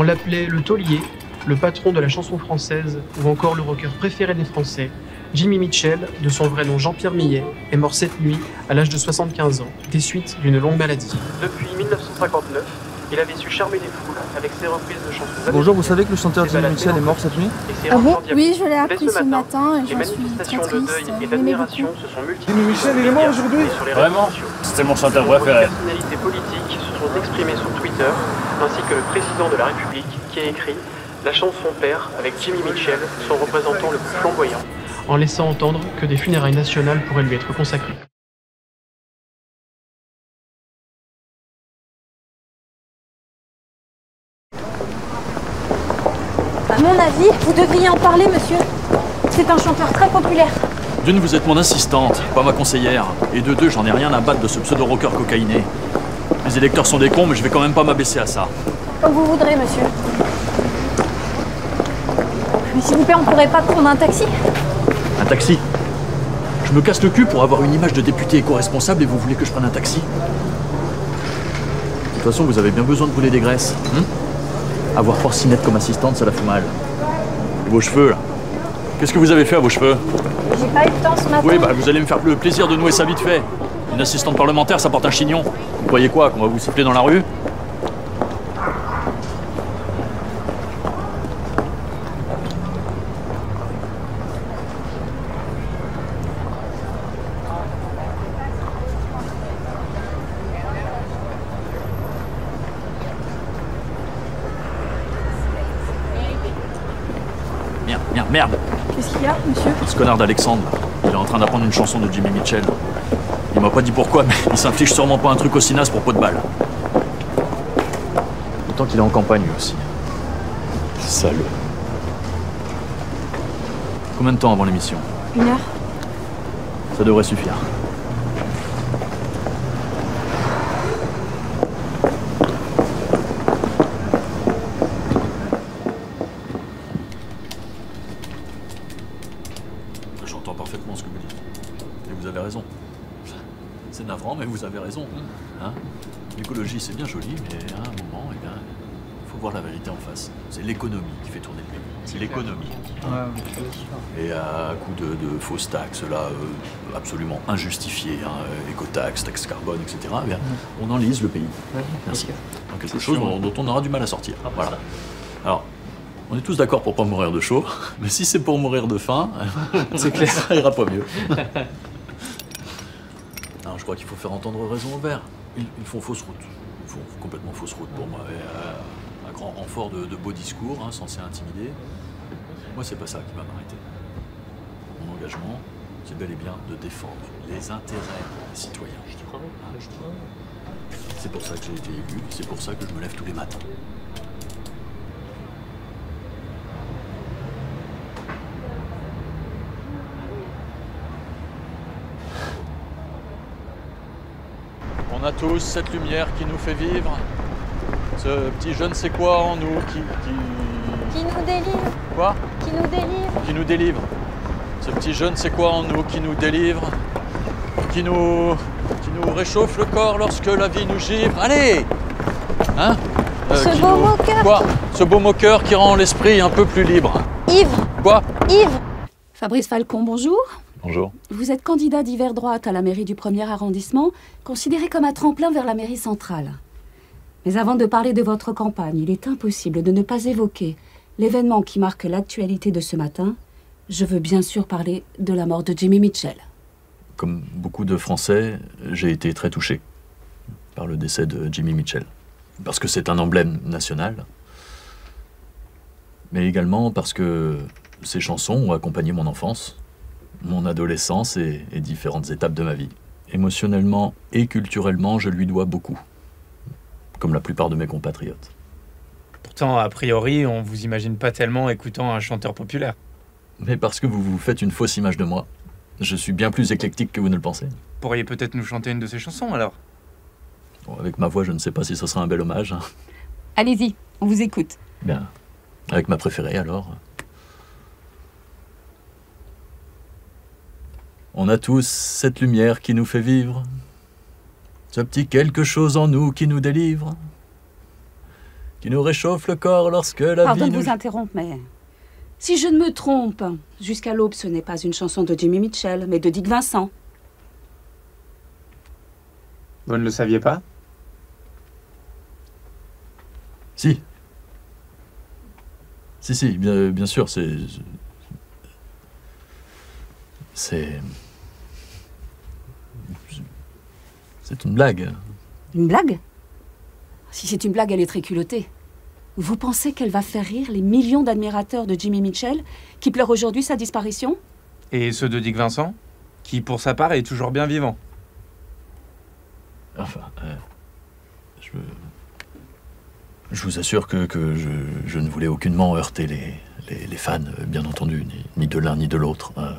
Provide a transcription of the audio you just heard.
On l'appelait le taulier, le patron de la chanson française ou encore le rocker préféré des Français. Jimmy Mitchell, de son vrai nom Jean-Pierre Millet, est mort cette nuit à l'âge de 75 ans, des suites d'une longue maladie. Depuis 1959, il avait su charmer les foules avec ses reprises de chansons. Bonjour, vous savez que le chanteur Jimmy Mitchell est mort cette nuit Ah bon Oui, je l'ai appris ce matin et les j'en suis très manifestations de triste. deuil et d'admiration beaucoup. se sont multipliées. Jimmy Mitchell, il est mort aujourd'hui Vraiment. C'était mon chanteur préféré. Sont exprimées sur Twitter, ainsi que le président de la République qui a écrit La chanson père avec Jimmy Mitchell, son représentant le plus flamboyant, en laissant entendre que des funérailles nationales pourraient lui être consacrées. À mon avis, vous devriez en parler, monsieur. C'est un chanteur très populaire. D'une, vous êtes mon assistante, pas ma conseillère. Et de deux, j'en ai rien à battre de ce pseudo-rocker cocaïné. Les électeurs sont des cons, mais je vais quand même pas m'abaisser à ça. Comme vous voudrez, monsieur. Mais s'il vous plaît, on pourrait pas prendre un taxi? Un taxi? Je me casse le cul pour avoir une image de député éco-responsable et vous voulez que je prenne un taxi? De toute façon, vous avez bien besoin de brûler des graisses. hein? Avoir Porcinette comme assistante, ça la fout mal. Et vos cheveux, là? Qu'est-ce que vous avez fait à vos cheveux? J'ai pas eu le temps ce matin. Oui, bah vous allez me faire le plaisir de nouer ça vite fait. Une assistante parlementaire, ça porte un chignon. Vous croyez quoi Qu'on va vous siffler dans la rue? Merde, merde, merde Qu'est-ce qu'il y a, monsieur? Ce connard d'Alexandre, il est en train d'apprendre une chanson de Jimmy Mitchell. Il m'a pas dit pourquoi, mais il s'inflige sûrement pas un truc aussi naze pour pot de balle. Autant qu'il est en campagne lui aussi. Salaud. Combien de temps avant l'émission Une heure. Ça devrait suffire. J'entends parfaitement ce que vous dites. Et vous avez raison. C'est navrant, mais vous avez raison. Hein L'écologie, c'est bien joli, mais à un moment, eh bien, il faut voir la vérité en face. C'est l'économie qui fait tourner le pays. C'est l'économie. Et à coup de, de fausses taxes, là, euh, absolument injustifiées, hein, écotaxes, taxes carbone, etc., eh bien, on enlise le pays. Merci. Dans quelque chose dont, dont on aura du mal à sortir. Voilà. Alors, on est tous d'accord pour pas mourir de chaud, mais si c'est pour mourir de faim, C'est clair. ça ira pas mieux. Je crois qu'il faut faire entendre raison au vert. Ils, ils font fausse route. Ils font complètement fausse route pour moi. Et, euh, un grand renfort de, de beaux discours, hein, censés intimider. Moi, c'est pas ça qui va m'arrêter. Mon engagement, c'est bel et bien de défendre les intérêts des citoyens. C'est pour ça que j'ai été élu, c'est pour ça que je me lève tous les matins. A tous cette lumière qui nous fait vivre, ce petit je ne sais quoi en nous qui. qui... Qui nous délivre Quoi? Qui nous délivre Qui nous délivre. Ce petit je ne sais quoi en nous qui nous délivre, qui nous. qui nous réchauffe le corps lorsque la vie nous givre. Allez Hein? Ce qui beau nous- moqueur. Quoi? Ce beau moqueur qui rend l'esprit un peu plus libre. Ivre Quoi? Ivre Fabrice Falcon, bonjour. Bonjour. Vous êtes candidat d'hiver droite à la mairie du premier arrondissement, considéré comme un tremplin vers la mairie centrale. Mais avant de parler de votre campagne, il est impossible de ne pas évoquer l'événement qui marque l'actualité de ce matin. Je veux bien sûr parler de la mort de Jimmy Mitchell. Comme beaucoup de Français, j'ai été très touché par le décès de Jimmy Mitchell. Parce que c'est un emblème national, mais également parce que ses chansons ont accompagné mon enfance, mon adolescence et, et différentes étapes de ma vie. Émotionnellement et culturellement, je lui dois beaucoup, comme la plupart de mes compatriotes. Pourtant, a priori, on vous imagine pas tellement écoutant un chanteur populaire. Mais parce que vous vous faites une fausse image de moi, je suis bien plus éclectique que vous ne le pensez. Pourriez peut-être nous chanter une de ses chansons alors? Bon, avec ma voix, je ne sais pas si ce sera un bel hommage. hein. Allez-y, on vous écoute. Bien. Avec ma préférée alors. On a tous cette lumière qui nous fait vivre. Ce petit quelque chose en nous qui nous délivre. qui nous réchauffe le corps lorsque la Pardon vie de nous... vous interrompre, mais si je ne me trompe, Jusqu'à l'aube, ce n'est pas une chanson de Jimmy Mitchell, mais de Dick Vincent. Vous ne le saviez pas? Si. Si, si, bien, bien sûr, c'est. C'est. C'est une blague. Une blague Si c'est une blague, elle est très culottée. Vous pensez qu'elle va faire rire les millions d'admirateurs de Jimmy Mitchell qui pleurent aujourd'hui sa disparition Et ceux de Dick Vincent Qui, pour sa part, est toujours bien vivant. Enfin, euh, je. Je vous assure que, que je, je ne voulais aucunement heurter les, les, les fans, euh, bien entendu, ni, ni de l'un ni de l'autre. Euh,